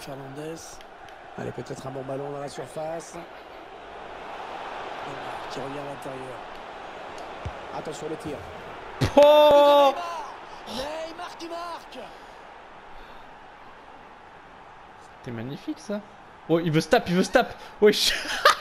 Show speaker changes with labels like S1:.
S1: Fernandez. Allez, peut-être un bon ballon dans la surface. Qui revient à l'intérieur. Attention le tir.
S2: Oh
S1: Neymar qui marque
S2: C'était magnifique ça. Oh, il veut stop, il veut stop. Wesh